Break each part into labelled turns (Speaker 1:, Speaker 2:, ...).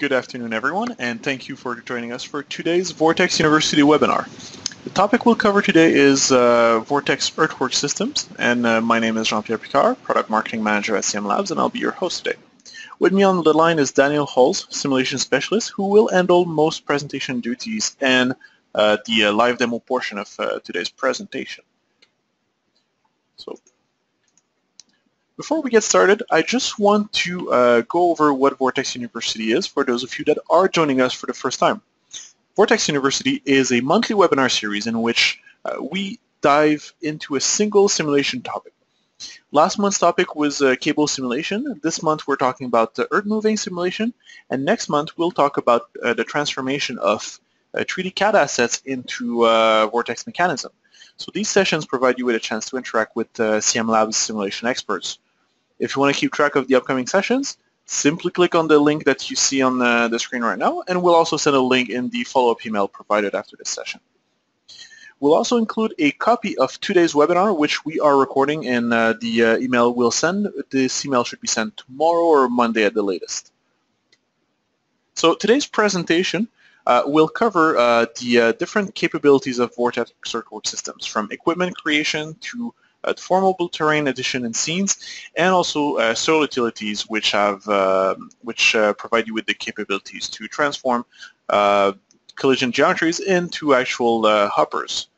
Speaker 1: Good afternoon, everyone, and thank you for joining us for today's Vortex University webinar. The topic we'll cover today is uh, Vortex Earthwork Systems, and uh, my name is Jean-Pierre Picard, Product Marketing Manager at CM Labs, and I'll be your host today. With me on the line is Daniel Holz, Simulation Specialist, who will handle most presentation duties and uh, the uh, live demo portion of uh, today's presentation. So before we get started, I just want to uh, go over what Vortex University is for those of you that are joining us for the first time. Vortex University is a monthly webinar series in which uh, we dive into a single simulation topic. Last month's topic was uh, cable simulation. This month we're talking about the earth moving simulation. And next month we'll talk about uh, the transformation of 3D uh, CAD assets into uh, Vortex mechanism. So these sessions provide you with a chance to interact with CM Labs simulation experts. If you want to keep track of the upcoming sessions, simply click on the link that you see on the, the screen right now, and we'll also send a link in the follow-up email provided after this session. We'll also include a copy of today's webinar, which we are recording, and uh, the uh, email we'll send. This email should be sent tomorrow or Monday at the latest. So today's presentation uh, will cover uh, the uh, different capabilities of Vortex Earthwork Systems, from equipment creation to formable terrain addition and scenes, and also uh, soil utilities which have uh, which uh, provide you with the capabilities to transform uh, collision geometries into actual hoppers.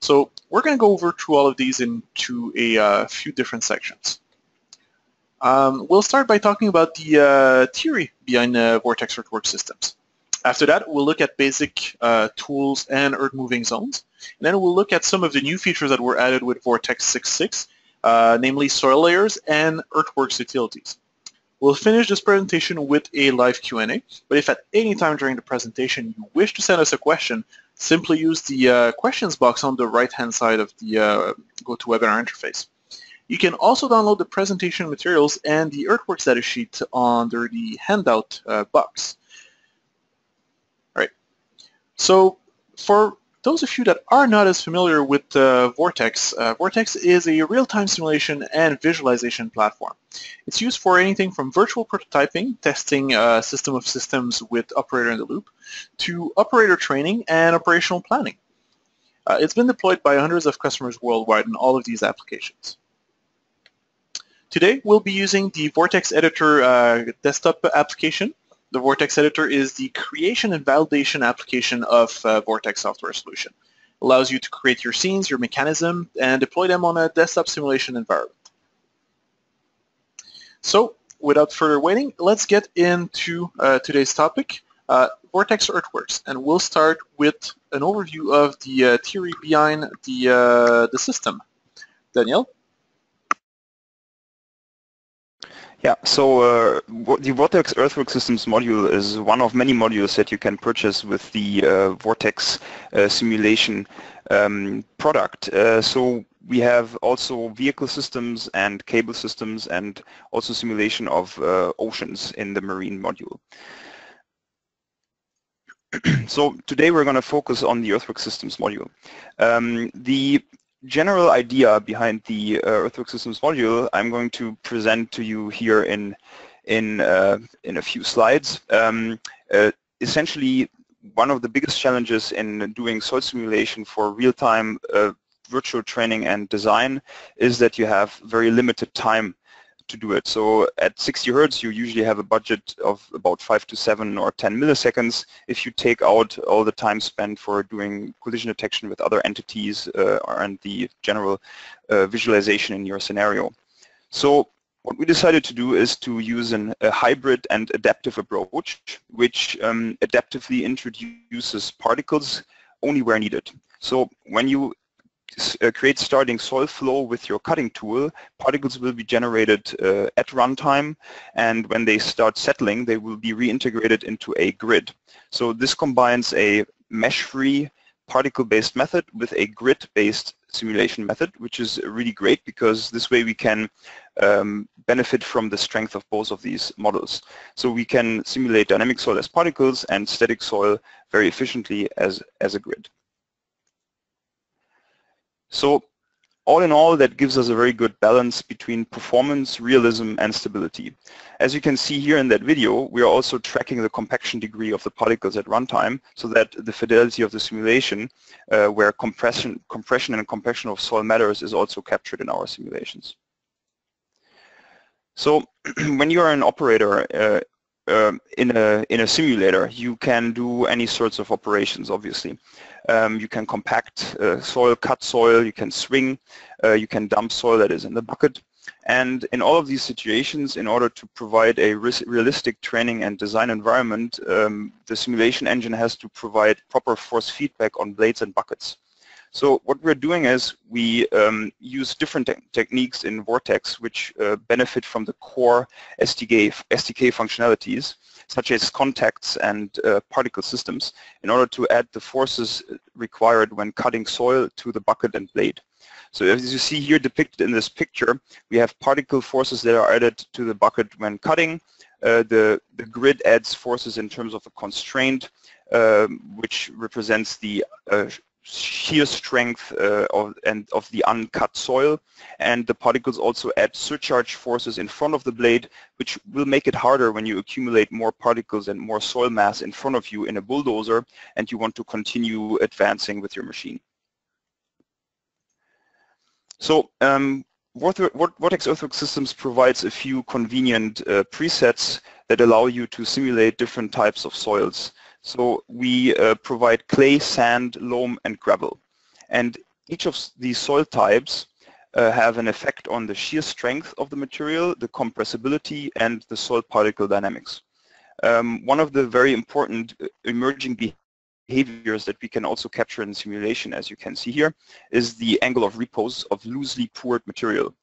Speaker 1: So we're going to go over through all of these into a few different sections. Um, we'll start by talking about the theory behind vortex earthwork systems. After that, we'll look at basic uh, tools and earth-moving zones. And then we'll look at some of the new features that were added with Vortex 6.6, uh, namely soil layers and earthworks utilities. We'll finish this presentation with a live Q&A, but if at any time during the presentation you wish to send us a question, simply use the uh, questions box on the right-hand side of the uh, GoToWebinar interface. You can also download the presentation materials and the Earthworks data sheet under the handout uh, box. So for those of you that are not as familiar with uh, Vortex, uh, Vortex is a real-time simulation and visualization platform. It's used for anything from virtual prototyping, testing a system of systems with operator in the loop, to operator training and operational planning. Uh, it's been deployed by hundreds of customers worldwide in all of these applications. Today, we'll be using the Vortex Editor uh, desktop application the Vortex Editor is the creation and validation application of uh, Vortex software solution. It allows you to create your scenes, your mechanism, and deploy them on a desktop simulation environment. So, without further waiting, let's get into uh, today's topic, uh, Vortex Earthworks, and we'll start with an overview of the uh, theory behind the, uh, the system. Daniel?
Speaker 2: Yeah, so uh, the Vortex Earthwork Systems module is one of many modules that you can purchase with the uh, Vortex uh, simulation um, product. Uh, so we have also vehicle systems and cable systems and also simulation of uh, oceans in the marine module. so today we're going to focus on the Earthwork Systems module. Um, the general idea behind the uh, Earthwork Systems module I'm going to present to you here in in uh, in a few slides. Um, uh, essentially, one of the biggest challenges in doing soil simulation for real-time uh, virtual training and design is that you have very limited time to do it. So at 60 hertz, you usually have a budget of about 5 to 7 or 10 milliseconds. If you take out all the time spent for doing collision detection with other entities uh, and the general uh, visualization in your scenario. So what we decided to do is to use an, a hybrid and adaptive approach, which um, adaptively introduces particles only where needed. So when you uh, create starting soil flow with your cutting tool, particles will be generated uh, at runtime and when they start settling they will be reintegrated into a grid. So this combines a mesh-free particle-based method with a grid-based simulation method which is really great because this way we can um, benefit from the strength of both of these models. So we can simulate dynamic soil as particles and static soil very efficiently as, as a grid. So all in all, that gives us a very good balance between performance, realism, and stability. As you can see here in that video, we are also tracking the compaction degree of the particles at runtime so that the fidelity of the simulation, uh, where compression, compression and compaction of soil matters, is also captured in our simulations. So when you are an operator uh, uh, in a in a simulator, you can do any sorts of operations. Obviously, um, you can compact uh, soil, cut soil, you can swing, uh, you can dump soil that is in the bucket. And in all of these situations, in order to provide a realistic training and design environment, um, the simulation engine has to provide proper force feedback on blades and buckets. So what we're doing is we um, use different te techniques in Vortex which uh, benefit from the core SDK, SDK functionalities such as contacts and uh, particle systems in order to add the forces required when cutting soil to the bucket and blade. So as you see here depicted in this picture, we have particle forces that are added to the bucket when cutting. Uh, the, the grid adds forces in terms of a constraint, um, which represents the uh, shear strength uh, of, and of the uncut soil and the particles also add surcharge forces in front of the blade which will make it harder when you accumulate more particles and more soil mass in front of you in a bulldozer and you want to continue advancing with your machine. So um, Vortex Earthwork Systems provides a few convenient uh, presets that allow you to simulate different types of soils. So we uh, provide clay, sand, loam, and gravel. And each of these soil types uh, have an effect on the shear strength of the material, the compressibility, and the soil particle dynamics. Um, one of the very important uh, emerging behaviors that we can also capture in simulation, as you can see here, is the angle of repose of loosely poured material.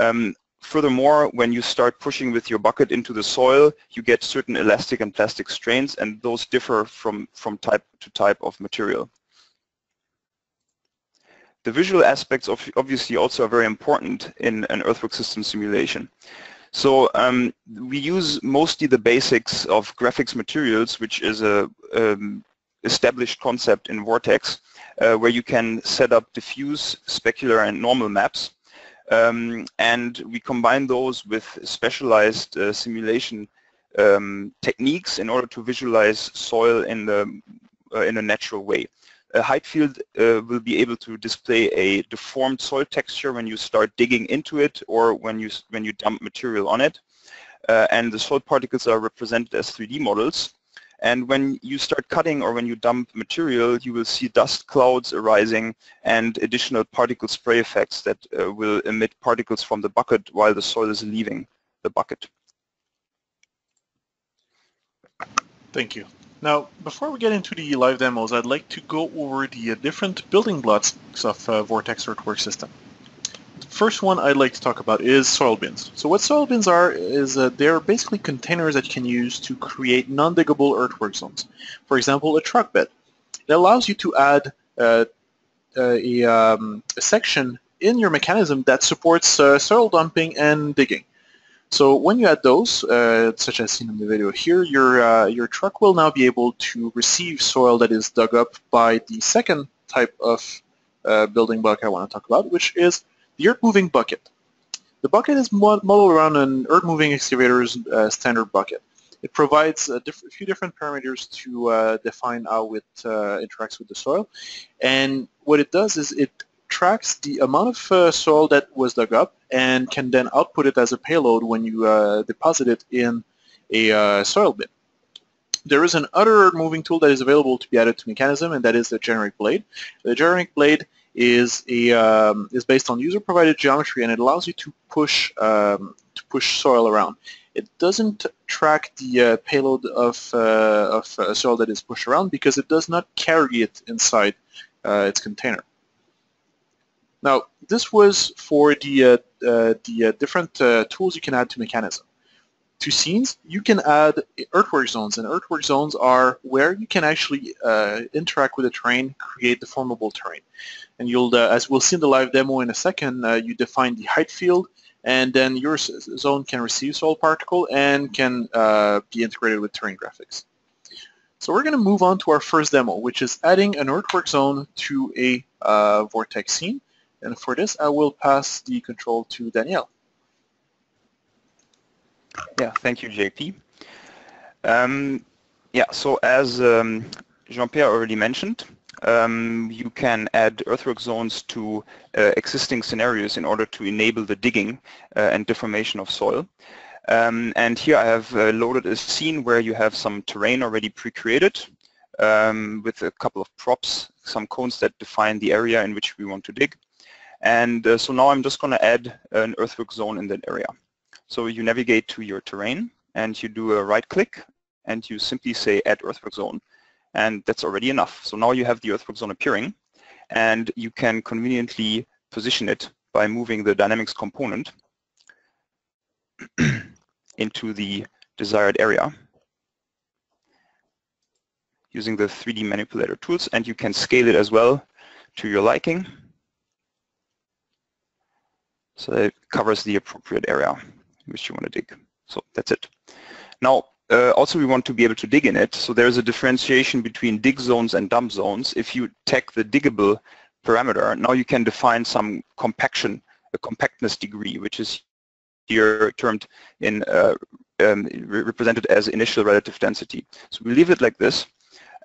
Speaker 2: Um, Furthermore, when you start pushing with your bucket into the soil, you get certain elastic and plastic strains, and those differ from, from type to type of material. The visual aspects of obviously also are very important in an earthwork system simulation. So um, we use mostly the basics of graphics materials, which is a um, established concept in Vortex, uh, where you can set up diffuse, specular, and normal maps um, and we combine those with specialized uh, simulation um, techniques in order to visualize soil in the uh, in a natural way. A height field uh, will be able to display a deformed soil texture when you start digging into it or when you when you dump material on it. Uh, and the soil particles are represented as 3D models. And when you start cutting or when you dump material, you will see dust clouds arising and additional particle spray effects that uh, will emit particles from the bucket while the soil is leaving the bucket.
Speaker 1: Thank you. Now, before we get into the live demos, I'd like to go over the different building blocks of uh, Vortex Earthwork System first one I'd like to talk about is soil bins. So what soil bins are is uh, they're basically containers that you can use to create non-diggable earthwork zones. For example, a truck bed. It allows you to add uh, a, um, a, section in your mechanism that supports uh, soil dumping and digging. So when you add those, uh, such as seen in the video here, your, uh, your truck will now be able to receive soil that is dug up by the second type of uh, building block I want to talk about, which is the earth-moving bucket. The bucket is modeled around an earth-moving excavator's uh, standard bucket. It provides a, diff a, few different parameters to uh, define how it uh, interacts with the soil. And what it does is it tracks the amount of uh, soil that was dug up and can then output it as a payload when you uh, deposit it in a uh, soil bin. There is an other moving tool that is available to be added to Mechanism, and that is the Generic Blade. The Generic Blade is a um, is based on user provided geometry and it allows you to push um, to push soil around. It doesn't track the uh, payload of uh, of uh, soil that is pushed around because it does not carry it inside uh, its container. Now this was for the uh, the different tools you can add to Mechanism to scenes, you can add earthwork zones, and earthwork zones are where you can actually uh, interact with the terrain, create the deformable terrain. And you'll, uh, as we'll see in the live demo in a second, uh, you define the height field, and then your zone can receive soil particle and can uh, be integrated with terrain graphics. So we're going to move on to our first demo, which is adding an earthwork zone to a uh, vortex scene And for this, I will pass the control to Daniel.
Speaker 2: Yeah, thank you, JP. Um, yeah, so as um, Jean-Pierre already mentioned, um, you can add earthwork zones to uh, existing scenarios in order to enable the digging uh, and deformation of soil. Um, and here I have uh, loaded a scene where you have some terrain already pre-created um, with a couple of props, some cones that define the area in which we want to dig. And uh, so now I'm just going to add an earthwork zone in that area. So you navigate to your terrain and you do a right click and you simply say add earthwork zone. And that's already enough. So now you have the earthwork zone appearing and you can conveniently position it by moving the dynamics component into the desired area using the 3D manipulator tools. And you can scale it as well to your liking. So it covers the appropriate area which you want to dig. So that's it. Now uh, also we want to be able to dig in it so there's a differentiation between dig zones and dump zones. If you take the diggable parameter now you can define some compaction, a compactness degree which is here termed in uh, um, represented as initial relative density. So we leave it like this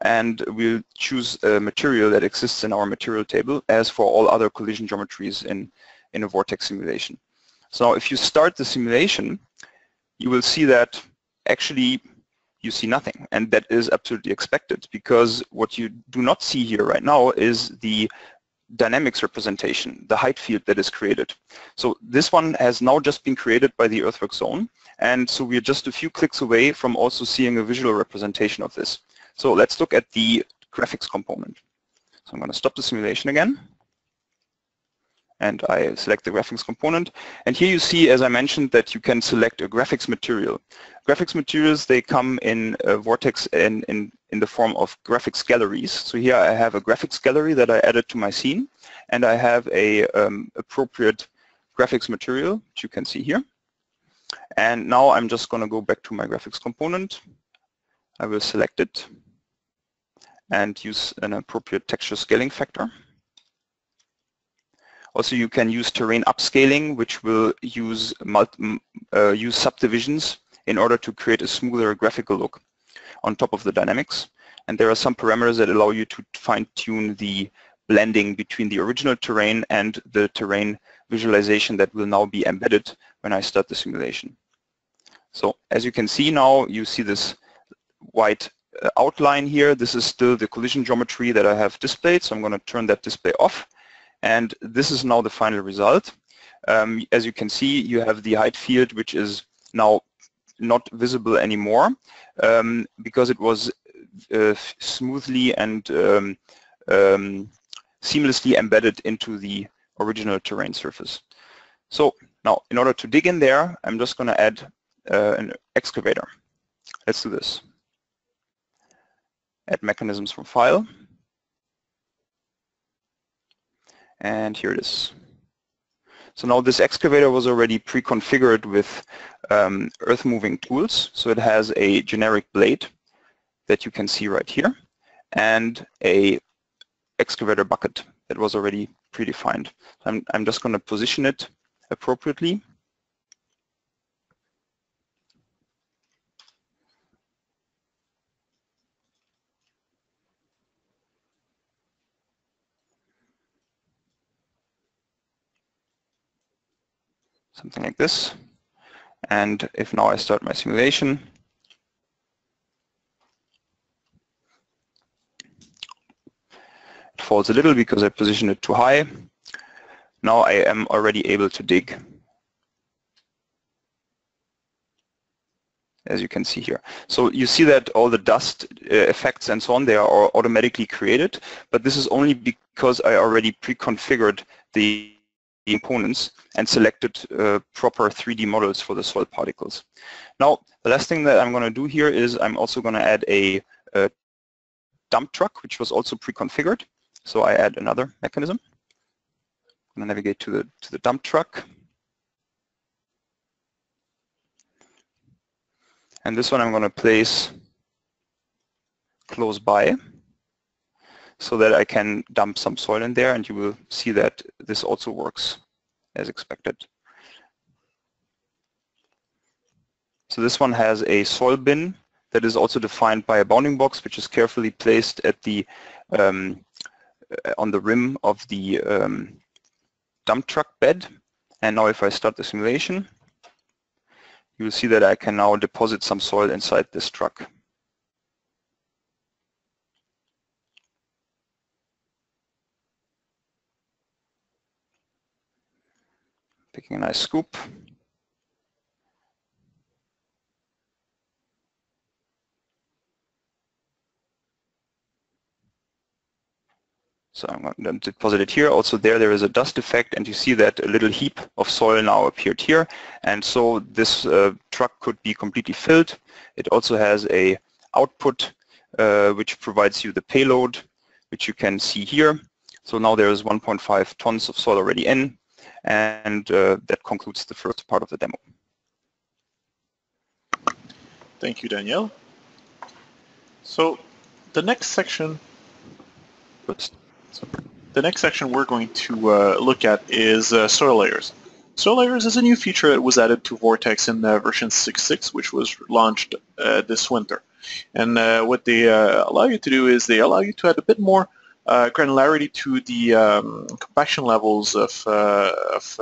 Speaker 2: and we'll choose a material that exists in our material table as for all other collision geometries in, in a vortex simulation. So if you start the simulation, you will see that actually you see nothing and that is absolutely expected because what you do not see here right now is the dynamics representation, the height field that is created. So this one has now just been created by the earthwork zone and so we are just a few clicks away from also seeing a visual representation of this. So let's look at the graphics component. So I'm going to stop the simulation again and I select the graphics component. And here you see, as I mentioned, that you can select a graphics material. Graphics materials, they come in Vortex in, in, in the form of graphics galleries. So here I have a graphics gallery that I added to my scene, and I have a um, appropriate graphics material, which you can see here. And now I'm just going to go back to my graphics component. I will select it and use an appropriate texture scaling factor. Also, you can use terrain upscaling, which will use, uh, use subdivisions in order to create a smoother graphical look on top of the dynamics. And there are some parameters that allow you to fine-tune the blending between the original terrain and the terrain visualization that will now be embedded when I start the simulation. So as you can see now, you see this white uh, outline here. This is still the collision geometry that I have displayed, so I'm going to turn that display off. And this is now the final result. Um, as you can see, you have the height field, which is now not visible anymore um, because it was uh, smoothly and um, um, seamlessly embedded into the original terrain surface. So now, in order to dig in there, I'm just going to add uh, an excavator. Let's do this. Add mechanisms from file. And here it is. So now this excavator was already pre-configured with um, earth moving tools. So it has a generic blade that you can see right here and a excavator bucket that was already predefined. I'm, I'm just going to position it appropriately something like this. And if now I start my simulation, it falls a little because I positioned it too high. Now I am already able to dig as you can see here. So you see that all the dust uh, effects and so on, they are automatically created, but this is only because I already pre-configured the components and selected uh, proper 3D models for the soil particles. Now, the last thing that I'm going to do here is I'm also going to add a, a dump truck, which was also pre-configured. So I add another mechanism. I'm going to navigate to the, to the dump truck. And this one I'm going to place close by. So that I can dump some soil in there and you will see that this also works as expected. So this one has a soil bin that is also defined by a bounding box which is carefully placed at the um, on the rim of the um, dump truck bed. And now if I start the simulation, you will see that I can now deposit some soil inside this truck. Picking a nice scoop. So I'm going to deposit it here. Also there, there is a dust effect and you see that a little heap of soil now appeared here. And so this uh, truck could be completely filled. It also has a output uh, which provides you the payload, which you can see here. So now there is 1.5 tons of soil already in and uh, that concludes the first part of the demo.
Speaker 1: Thank you, Daniel. So the next section, the next section we're going to uh, look at is uh, soil layers. Soil layers is a new feature that was added to Vortex in uh, version 6.6, which was launched uh, this winter. And uh, what they allow you to do is they allow you to add a bit more granularity to the um, compaction levels of, of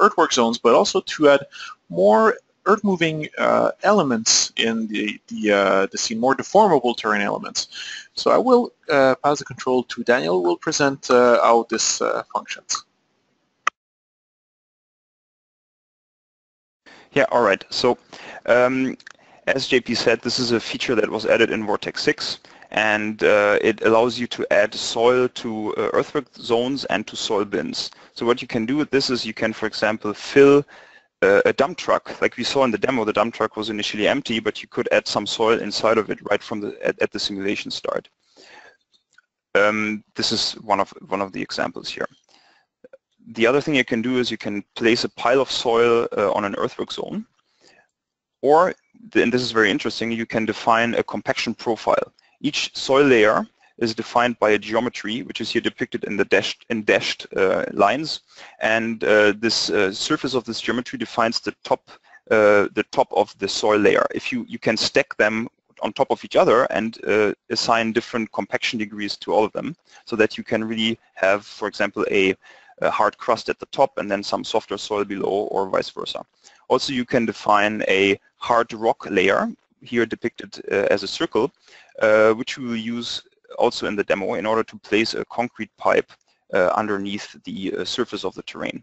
Speaker 1: earthwork zones, but also to add more earth-moving uh, elements in the the, uh, the scene, more deformable terrain elements. So I will uh, pass the control to Daniel, who will present uh, how this uh, functions.
Speaker 2: Yeah, all right. So um, as JP said, this is a feature that was added in Vortex 6 and uh, it allows you to add soil to uh, earthwork zones and to soil bins. So what you can do with this is you can, for example, fill a dump truck, like we saw in the demo, the dump truck was initially empty, but you could add some soil inside of it right from the at, at the simulation start. Um, this is one of one of the examples here. The other thing you can do is you can place a pile of soil uh, on an earthwork zone, or and this is very interesting, you can define a compaction profile. Each soil layer is defined by a geometry, which is here depicted in the dashed in dashed uh, lines, and uh, this uh, surface of this geometry defines the top uh, the top of the soil layer. If you you can stack them on top of each other and uh, assign different compaction degrees to all of them, so that you can really have, for example, a, a hard crust at the top and then some softer soil below, or vice versa. Also, you can define a hard rock layer, here depicted uh, as a circle, uh, which we will use also in the demo in order to place a concrete pipe uh, underneath the surface of the terrain.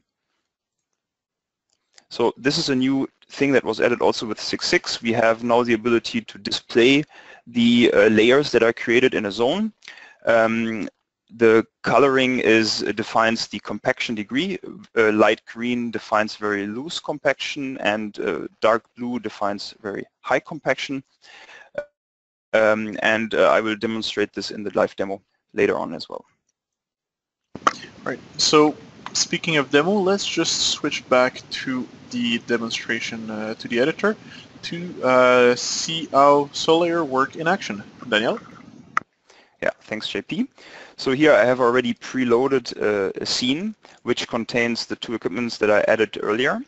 Speaker 2: So this is a new thing that was added also with 6.6. We have now the ability to display the uh, layers that are created in a zone. Um, the coloring is uh, defines the compaction degree. Uh, light green defines very loose compaction and uh, dark blue defines very high compaction. Um, and uh, I will demonstrate this in the live demo later on as well.
Speaker 1: Right. So speaking of demo, let's just switch back to the demonstration uh, to the editor to uh, see how soil layers work in action. Daniel?
Speaker 2: Yeah, thanks JP. So here I have already preloaded uh, a scene which contains the two equipments that I added earlier.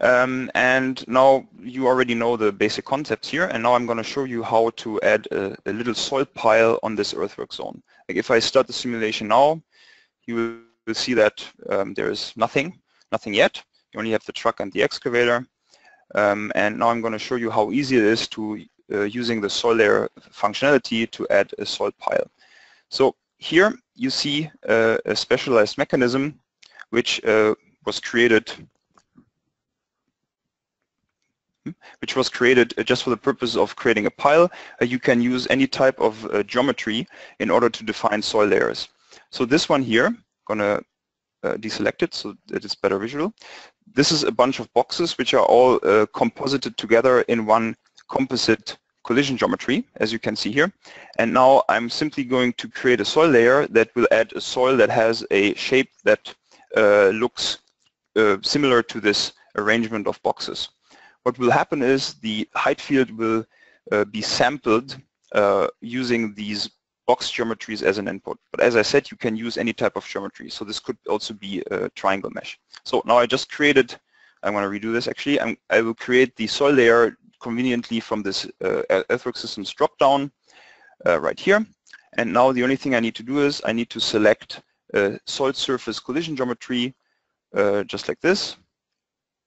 Speaker 2: Um, and now you already know the basic concepts here and now I'm going to show you how to add a, a, little soil pile on this earthwork zone. Like if I start the simulation now, you will see that um, there is nothing, nothing yet. You only have the truck and the excavator. Um, and now I'm going to show you how easy it is to using the soil layer functionality to add a soil pile. So here you see uh, a specialized mechanism which uh, was created which was created uh, just for the purpose of creating a pile. Uh, you can use any type of uh, geometry in order to define soil layers. So this one here, I'm gonna uh, deselect it so that it's better visual. This is a bunch of boxes which are all uh, composited together in one composite collision geometry, as you can see here. And now I'm simply going to create a soil layer that will add a soil that has a shape that uh, looks similar to this arrangement of boxes what will happen is the height field will uh, be sampled uh, using these box geometries as an input. But as I said, you can use any type of geometry. So this could also be a triangle mesh. So now I just created, I'm going to redo this actually. I'm, i will create the soil layer conveniently from this uh, Earthwork Systems dropdown uh, right here. And now the only thing I need to do is I need to select soil surface collision geometry uh, just like this.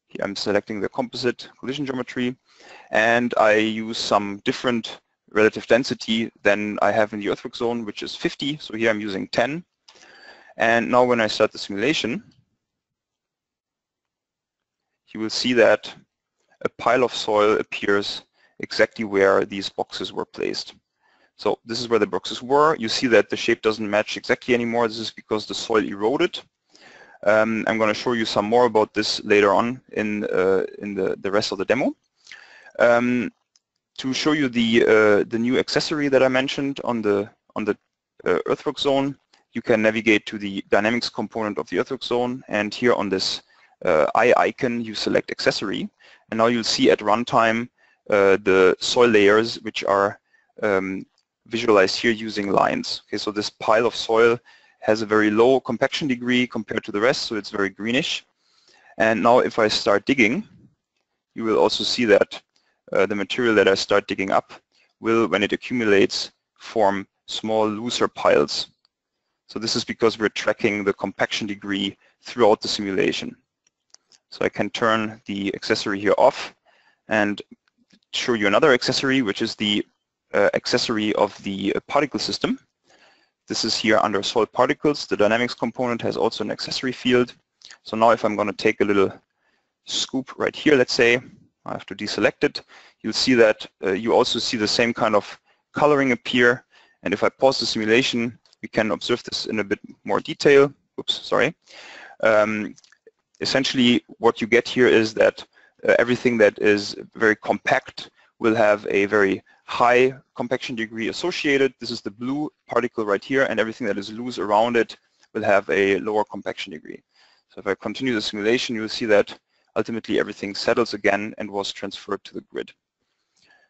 Speaker 2: Here I'm selecting the composite collision geometry and I use some different relative density than I have in the earthwork zone, which is 50. So here I'm using 10. And now when I start the simulation, you will see that a pile of soil appears exactly where these boxes were placed. So this is where the boxes were. You see that the shape doesn't match exactly anymore. This is because the soil eroded. Um, I'm going to show you some more about this later on in, uh, in the, the rest of the demo. Um, to show you the uh, the new accessory that I mentioned on the on the uh, earthwork zone, you can navigate to the dynamics component of the earthwork zone, and here on this uh, eye icon, you select accessory, and now you'll see at runtime uh, the soil layers which are um, visualized here using lines. Okay, so this pile of soil has a very low compaction degree compared to the rest, so it's very greenish. And now if I start digging, you will also see that uh, the material that I start digging up will, when it accumulates, form small looser piles. So this is because we're tracking the compaction degree throughout the simulation. So I can turn the accessory here off and show you another accessory, which is the uh, accessory of the uh, particle system. This is here under soil particles. The dynamics component has also an accessory field. So now if I'm going to take a little scoop right here, let's say, I have to deselect it. You'll see that uh, you also see the same kind of coloring appear. And if I pause the simulation, we can observe this in a bit more detail. Oops, sorry. Um, essentially, what you get here is that uh, everything that is very compact will have a very high compaction degree associated. This is the blue particle right here, and everything that is loose around it will have a lower compaction degree. So if I continue the simulation, you'll see that ultimately everything settles again and was transferred to the grid.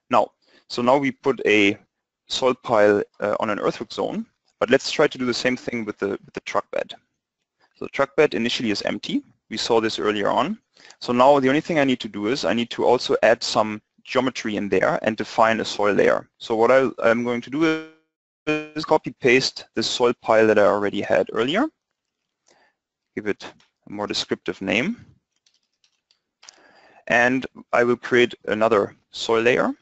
Speaker 2: Now, so now we put a soil pile uh, on an earthwork zone, but let's try to do the same thing with the, with the truck bed. So the truck bed initially is empty. We saw this earlier on. So now the only thing I need to do is I need to also add some geometry in there and define a soil layer. So what I, am going to do is copy paste the soil pile that I already had earlier, give it a more descriptive name, and I will create another soil layer.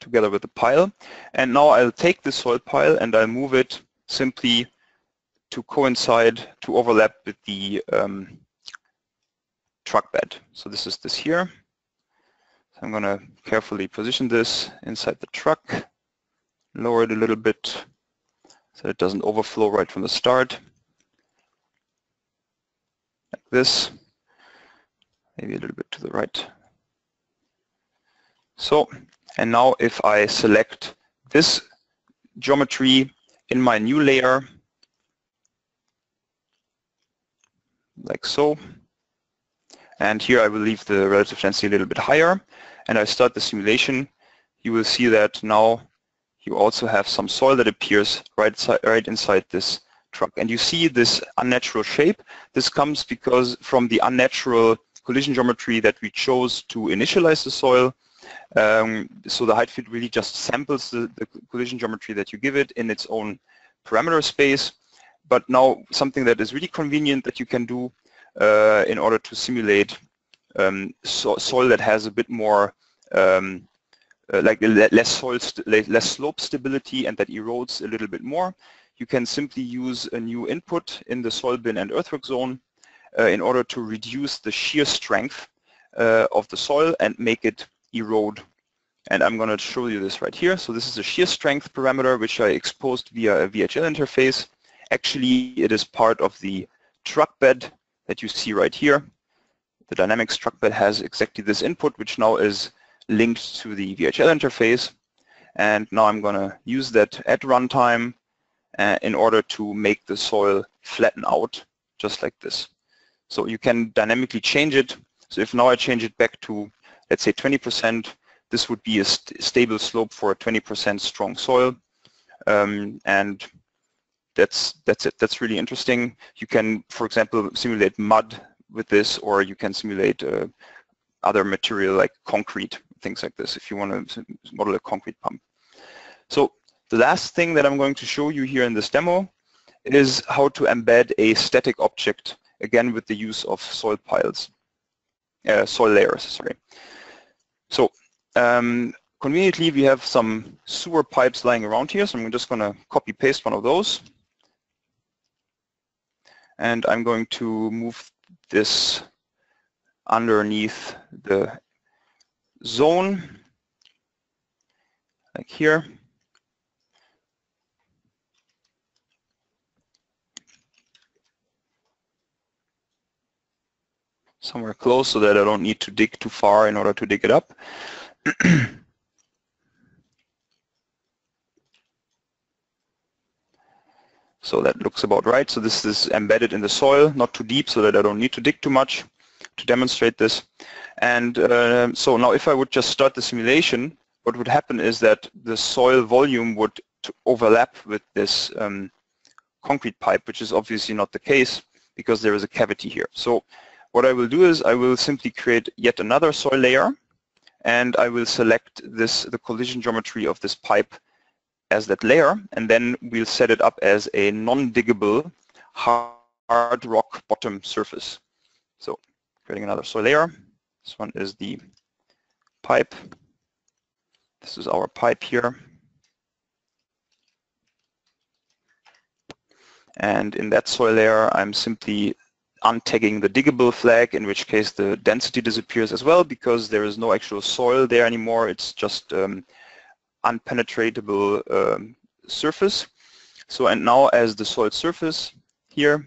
Speaker 2: together with the pile. And now I'll take the soil pile and I'll move it simply to coincide, to overlap with the um, truck bed. So this is this here. So I'm going to carefully position this inside the truck, lower it a little bit so it doesn't overflow right from the start like this, maybe a little bit to the right. So, and now if I select this geometry in my new layer, like so, and here I will leave the relative density a little bit higher, and I start the simulation, you will see that now you also have some soil that appears right, right inside this truck. And you see this unnatural shape. This comes because from the unnatural collision geometry that we chose to initialize the soil. Um, so the height field really just samples the, the, collision geometry that you give it in its own parameter space. But now something that is really convenient that you can do uh, in order to simulate um, so soil that has a bit more um, uh, like less soil, less slope stability and that erodes a little bit more you can simply use a new input in the soil bin and earthwork zone uh, in order to reduce the shear strength uh, of the soil and make it erode. And I'm going to show you this right here. So this is a shear strength parameter which I exposed via a VHL interface. Actually, it is part of the truck bed that you see right here. The Dynamics truck bed has exactly this input, which now is linked to the VHL interface. And now I'm going to use that at runtime uh, in order to make the soil flatten out just like this. So you can dynamically change it. So if now I change it back to, let's say 20%, this would be a st stable slope for a 20% strong soil. Um, and that's that's it. That's really interesting. You can, for example, simulate mud with this, or you can simulate uh, other material like concrete, things like this, if you want to model a concrete pump. So the last thing that I'm going to show you here in this demo is how to embed a static object, again with the use of soil piles, uh, soil layers, sorry. So um, conveniently we have some sewer pipes lying around here, so I'm just going to copy paste one of those. And I'm going to move this underneath the zone, like here. Somewhere close so that I don't need to dig too far in order to dig it up. so that looks about right. So this is embedded in the soil, not too deep so that I don't need to dig too much to demonstrate this. And uh, so now if I would just start the simulation, what would happen is that the soil volume would overlap with this um, concrete pipe, which is obviously not the case because there is a cavity here. So what I will do is I will simply create yet another soil layer and I will select this the collision geometry of this pipe as that layer and then we'll set it up as a non-diggable hard rock bottom surface. So creating another soil layer. This one is the pipe. This is our pipe here. And in that soil layer, I'm simply untagging the diggable flag, in which case the density disappears as well because there is no actual soil there anymore. It's just um, unpenetratable um, surface. So and now as the soil surface here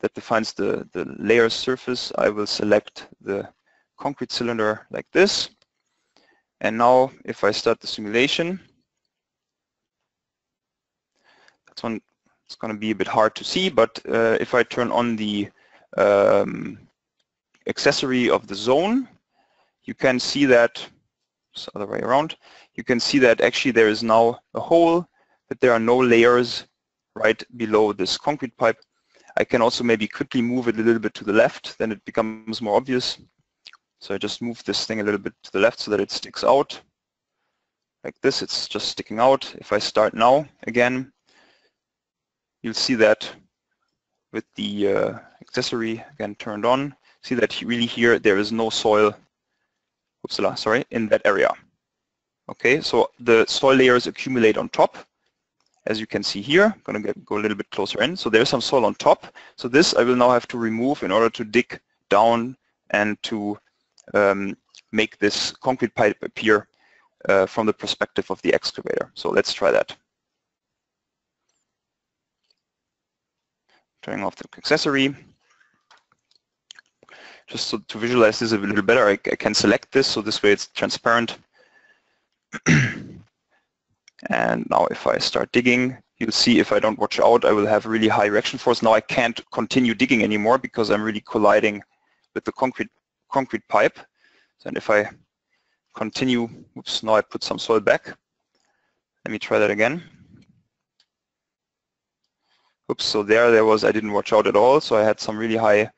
Speaker 2: that defines the, the layer surface, I will select the concrete cylinder like this. And now if I start the simulation, that's one it's going to be a bit hard to see, but uh, if I turn on the um, accessory of the zone, you can see that, it's the other way around, you can see that actually there is now a hole, but there are no layers right below this concrete pipe. I can also maybe quickly move it a little bit to the left, then it becomes more obvious. So I just move this thing a little bit to the left so that it sticks out. Like this, it's just sticking out. If I start now again, you'll see that with the uh, accessory again turned on, see that really here there is no soil, oops, sorry, in that area. Okay, so the soil layers accumulate on top, as you can see here. I'm going to go a little bit closer in. So there's some soil on top. So this I will now have to remove in order to dig down and to um, make this concrete pipe appear uh, from the perspective of the excavator. So let's try that. Turning off the accessory. Just so to visualize this a little better, I, I can select this, so this way it's transparent. and now if I start digging, you'll see if I don't watch out, I will have really high reaction force. Now I can't continue digging anymore because I'm really colliding with the concrete concrete pipe. And if I continue, oops, now I put some soil back. Let me try that again. Oops, so there, there was, I didn't watch out at all, so I had some really high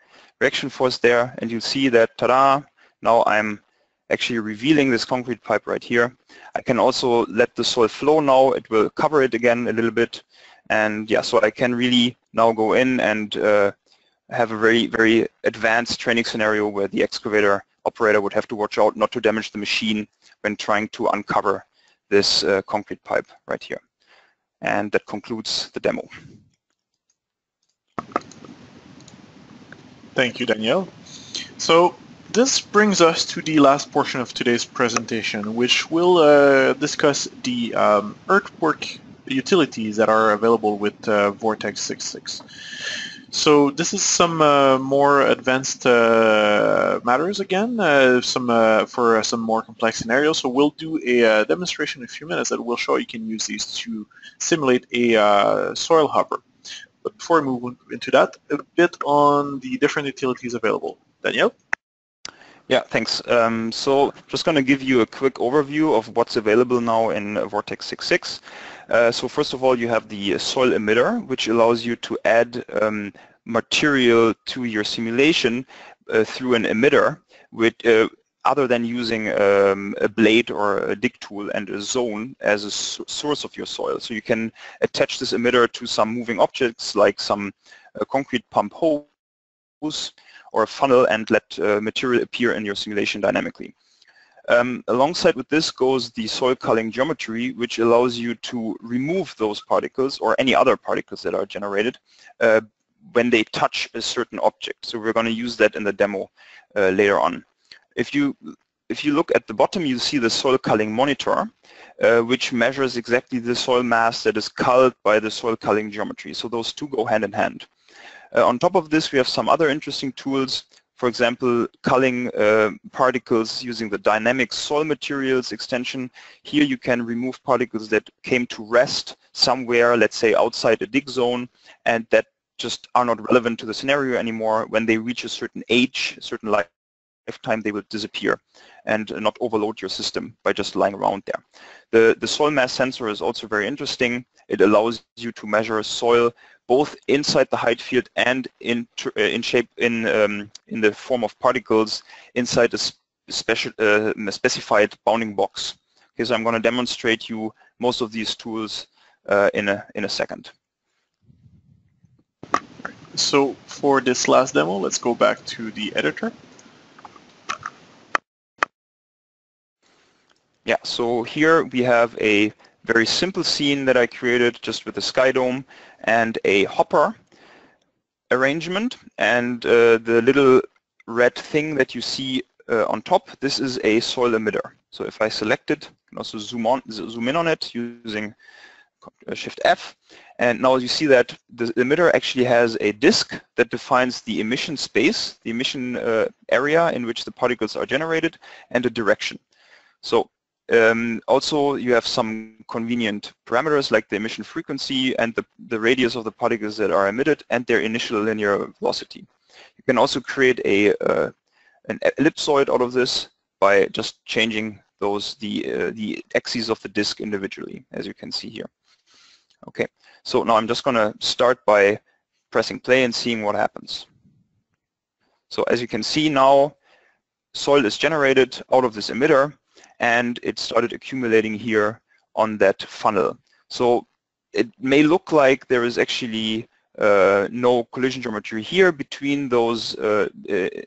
Speaker 2: reaction force there, and you see that, ta-da, now I'm actually revealing this concrete pipe right here. I can also let the soil flow now, it will cover it again a little bit, and yeah, so I can really now go in and uh, have a very, very advanced training scenario where the excavator operator would have to watch out not to damage the machine when trying to uncover this uh, concrete pipe right here. And that concludes the demo.
Speaker 1: Thank you, Daniel. So this brings us to the last portion of today's presentation, which will uh, discuss the um, earthwork utilities that are available with uh, Vortex 6.6. So this is some uh, more advanced uh, matters again, uh, some uh, for uh, some more complex scenarios. So we'll do a uh, demonstration in a few minutes that will show you can use these to simulate a soil hopper. But before we move into that, a bit on the different utilities available. Daniel?
Speaker 2: Yeah, thanks. Um, so just going to give you a quick overview of what's available now in Vortex 6.6. Uh, so first of all, you have the soil emitter, which allows you to add um, material to your simulation uh, through an emitter, with, uh, other than using um, a blade or a dig tool and a zone as a source of your soil. So you can attach this emitter to some moving objects like some uh, concrete pump hose or a funnel and let uh, material appear in your simulation dynamically. Um, alongside with this goes the soil culling geometry, which allows you to remove those particles or any other particles that are generated uh, when they touch a certain object. So we're going to use that in the demo uh, later on. If you if you look at the bottom, you see the soil culling monitor, uh, which measures exactly the soil mass that is culled by the soil culling geometry. So those two go hand in hand. Uh, on top of this, we have some other interesting tools. For example, culling uh, particles using the dynamic soil materials extension. Here you can remove particles that came to rest somewhere, let's say outside a dig zone, and that just are not relevant to the scenario anymore. When they reach a certain age, a certain lifetime, they will disappear and not overload your system by just lying around there. The, the soil mass sensor is also very interesting. It allows you to measure soil both inside the height field and in, uh, in shape in, um, in the form of particles inside a special, uh, specified bounding box. Okay, so I'm going to demonstrate you most of these tools uh, in, a, in a second.
Speaker 1: So for this last demo, let's go back to the editor.
Speaker 2: Yeah, so here we have a very simple scene that I created just with a sky dome and a hopper arrangement and uh, the little red thing that you see uh, on top, this is a soil emitter. So if I select it, I can also zoom on, zoom in on it using uh, Shift F. And now you see that the emitter actually has a disk that defines the emission space, the emission uh, area in which the particles are generated, and a direction. So um, also, you have some convenient parameters like the emission frequency and the, the radius of the particles that are emitted and their initial linear velocity. You can also create a uh, an ellipsoid out of this by just changing those the uh, the axes of the disk individually, as you can see here. Okay, so now I'm just going to start by pressing play and seeing what happens. So as you can see now, soil is generated out of this emitter and it started accumulating here on that funnel. So it may look like there is actually uh, no collision geometry here between those uh,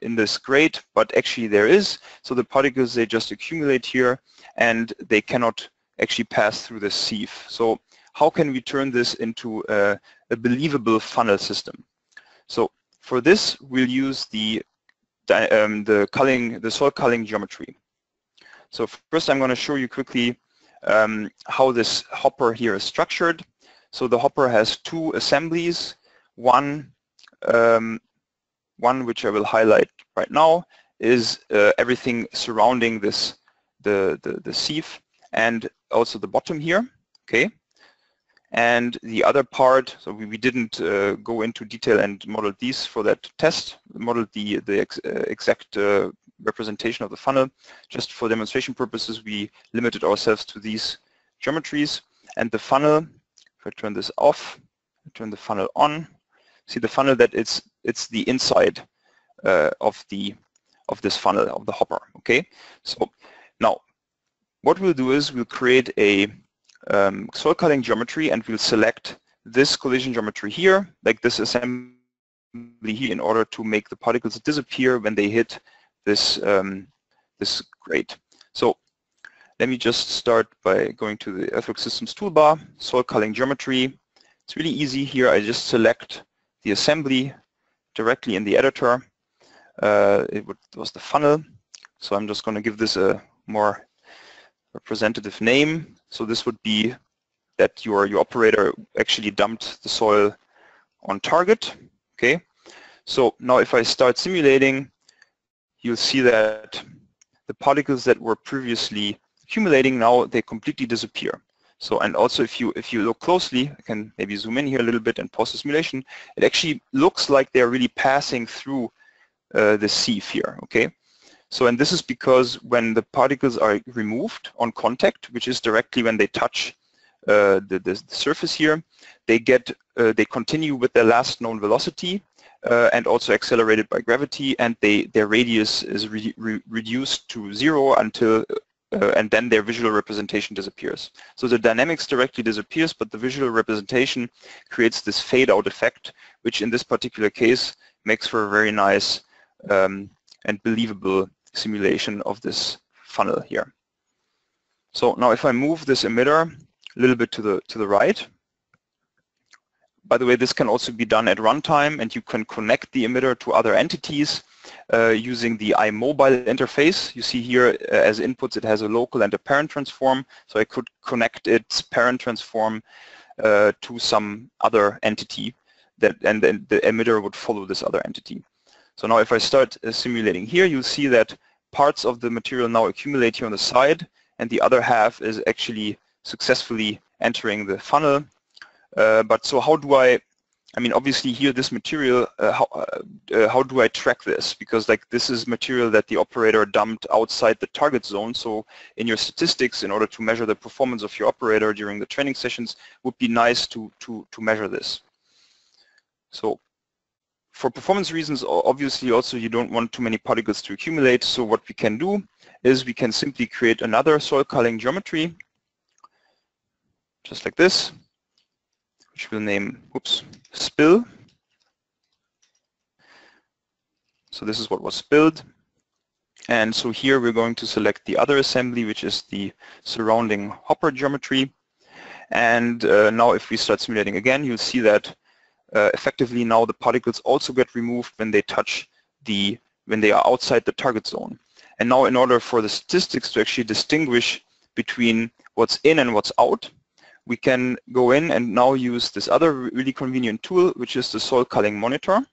Speaker 2: in this grate, but actually there is. So the particles, they just accumulate here and they cannot actually pass through the sieve. So how can we turn this into a, a believable funnel system? So for this, we'll use the um, the culling, the soil culling geometry. So first I'm going to show you quickly um, how this hopper here is structured. So the hopper has two assemblies. One, um, one which I will highlight right now is uh, everything surrounding this, the, the, the sieve and also the bottom here, okay? And the other part, so we, we didn't uh, go into detail and model these for that test, modeled the, the ex, uh, exact uh, representation of the funnel. Just for demonstration purposes, we limited ourselves to these geometries. And the funnel, if I turn this off, turn the funnel on, see the funnel that it's it's the inside uh, of the of this funnel of the hopper. Okay, so now what we'll do is we'll create a um, soil culling geometry and we'll select this collision geometry here, like this assembly here, in order to make the particles disappear when they hit this um, this grate. So let me just start by going to the Earthwork Systems toolbar, soil culling geometry. It's really easy here. I just select the assembly directly in the editor. Uh, it was the funnel. So I'm just going to give this a more representative name. So this would be that your your operator actually dumped the soil on target. Okay. So now if I start simulating, you'll see that the particles that were previously accumulating now they completely disappear. So and also if you if you look closely, I can maybe zoom in here a little bit and pause the simulation. It actually looks like they're really passing through uh, the sieve here. Okay, So and this is because when the particles are removed on contact, which is directly when they touch uh, the, the, surface here, they get uh, they continue with their last known velocity uh, and also accelerated by gravity, and they their radius is re re reduced to zero until uh, and then their visual representation disappears. So the dynamics directly disappears, but the visual representation creates this fade-out effect, which in this particular case makes for a very nice um, and believable simulation of this funnel here. So now if I move this emitter a little bit to the to the right, by the way, this can also be done at runtime, and you can connect the emitter to other entities uh, using the iMobile interface. You see here uh, as inputs it has a local and a parent transform, so I could connect its parent transform uh, to some other entity that and then the emitter would follow this other entity. So now if I start uh, simulating here, you'll see that parts of the material now accumulate here on the side and the other half is actually successfully entering the funnel. Uh, but so how do I I mean, obviously here this material, uh, how, uh, uh, how do I track this? Because like this is material that the operator dumped outside the target zone. So in your statistics, in order to measure the performance of your operator during the training sessions, would be nice to, to, to measure this. So for performance reasons, obviously also you don't want too many particles to accumulate. So what we can do is we can simply create another soil culling geometry, just like this which we'll name, oops, spill. So this is what was spilled. And so here we're going to select the other assembly, which is the surrounding hopper geometry. And uh, now if we start simulating again, you'll see that uh, effectively now the particles also get removed when they touch the, when they are outside the target zone. And now in order for the statistics to actually distinguish between what's in and what's out, we can go in and now use this other really convenient tool, which is the soil culling monitor.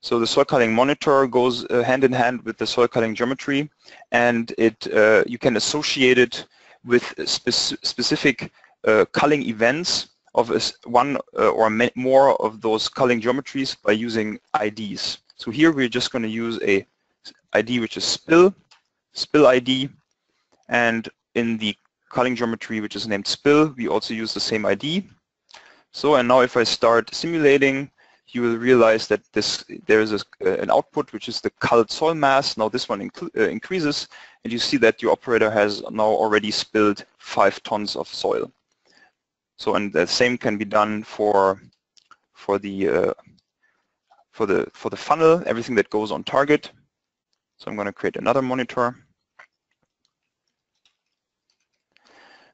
Speaker 2: So the soil culling monitor goes uh, hand in hand with the soil culling geometry, and it uh, you can associate it with spe specific uh, culling events of one uh, or more of those culling geometries by using IDs. So here we're just going to use a ID which is spill, spill ID, and in the culling geometry which is named spill, we also use the same ID. So and now if I start simulating, you will realize that this there is a, an output which is the culled soil mass. Now this one uh, increases and you see that your operator has now already spilled five tons of soil. So and the same can be done for for the uh, for the for the funnel, everything that goes on target. So I'm going to create another monitor.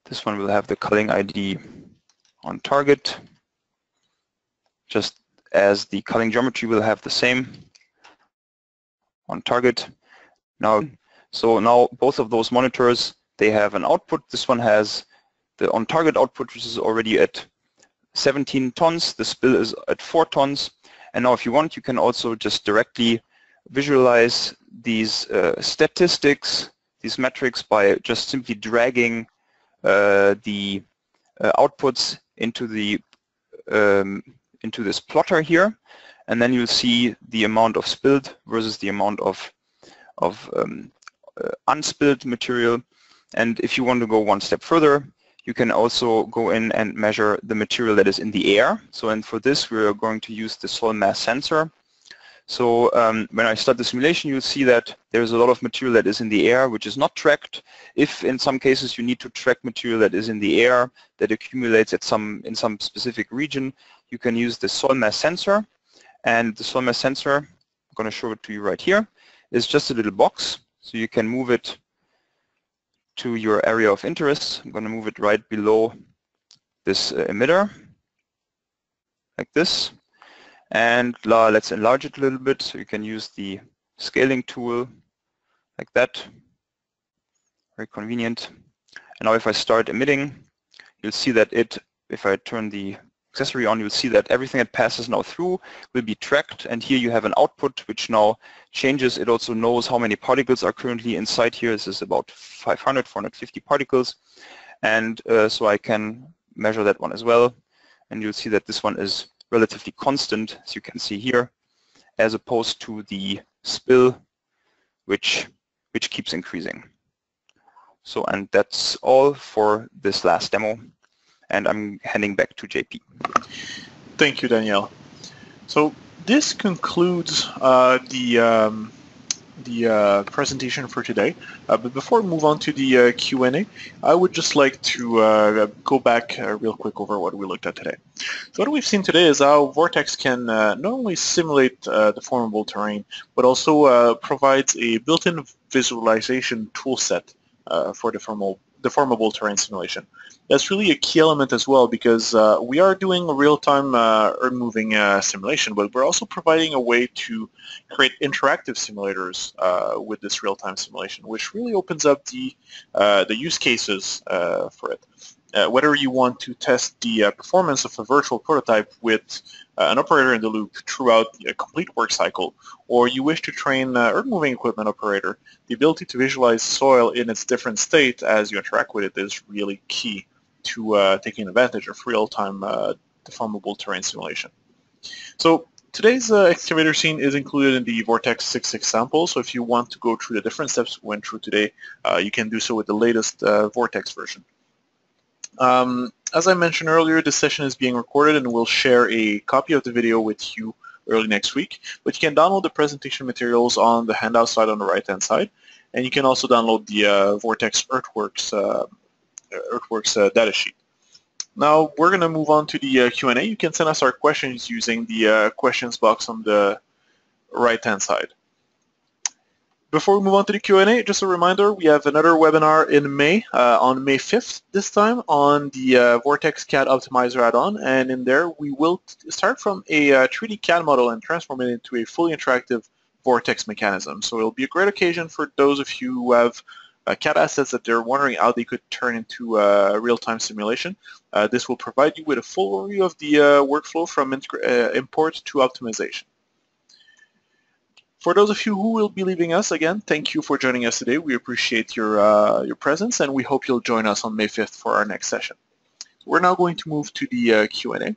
Speaker 2: This one will have the culling ID on target, just as the culling geometry will have the same on target. Now, so now both of those monitors, they have an output. This one has the on-target output, which is already at 17 tons. The spill is at 4 tons. And now if you want, you can also just directly visualize these uh, statistics, these metrics by just simply dragging uh, the uh, outputs into the um, into this plotter here, and then you'll see the amount of spilled versus the amount of of um, uh, unspilled material. And if you want to go one step further, you can also go in and measure the material that is in the air. So and for this, we're going to use the soil mass sensor. So um, when I start the simulation, you'll see that there's a lot of material that is in the air, which is not tracked. If in some cases you need to track material that is in the air, that accumulates at some in some specific region, you can use the soil mass sensor. And the soil mass sensor, I'm going to show it to you right here, is just a little box. So you can move it to your area of interest. I'm going to move it right below this uh, emitter, like this. And let's enlarge it a little bit so you can use the scaling tool like that. Very convenient. And now if I start emitting, you'll see that it, if I turn the accessory on, you'll see that everything that passes now through will be tracked. And here you have an output which now changes. It also knows how many particles are currently inside here. This is about 500, 450 particles. And uh, so I can measure that one as well. And you'll see that this one is relatively constant, as you can see here, as opposed to the spill which which keeps increasing. So, and that's all for this last demo. And I'm handing back to JP.
Speaker 1: Thank you, Daniel. So this concludes uh, the um, the uh, presentation for today. Uh, but before we move on to the uh, Q&A, I would just like to uh, go back uh, real quick over what we looked at today. So what we've seen today is how Vortex can not only simulate deformable terrain, but also provides a built-in visualization toolset for the deformable, deformable terrain simulation that's really a key element as well because uh, we are doing a real-time uh, earth moving uh, simulation, but we're also providing a way to create interactive simulators uh, with this real-time simulation, which really opens up the uh, the use cases uh, for it. whether you want to test the performance of a virtual prototype with an operator in the loop throughout a complete work cycle, or you wish to train an earth moving equipment operator, the ability to visualize soil in its different state as you interact with it is really key to uh, taking advantage of real-time uh, deformable terrain simulation. So today's uh, excavator scene is included in the Vortex 6.6 sample, so if you want to go through the different steps we went through today, uh, you can do so with the latest uh, Vortex version. Um, as I mentioned earlier, this session is being recorded and we'll share a copy of the video with you early next week, but you can download the presentation materials on the handout slide on the right-hand side, and you can also download the uh, Vortex Earthworks Earthworks uh, datasheet. Now we're going to move on to the uh, Q&A. You can send us our questions using the uh, questions box on the right-hand side. Before we move on to the Q&A, just a reminder, we have another webinar in May, uh, on May 5th this time, on the uh, Vortex CAD Optimizer add-on, and in there we will start from a uh, 3D CAD model and transform it into a fully interactive Vortex mechanism. So it'll be a great occasion for those of you who have uh, CAD assets that they're wondering how they could turn into a real-time simulation. Uh, this will provide you with a full overview of the uh, workflow from uh, import to optimization. For those of you who will be leaving us, again, thank you for joining us today. We appreciate your, uh, your presence, and we hope you'll join us on May 5th for our next session. We're now going to move to the uh, Q&A.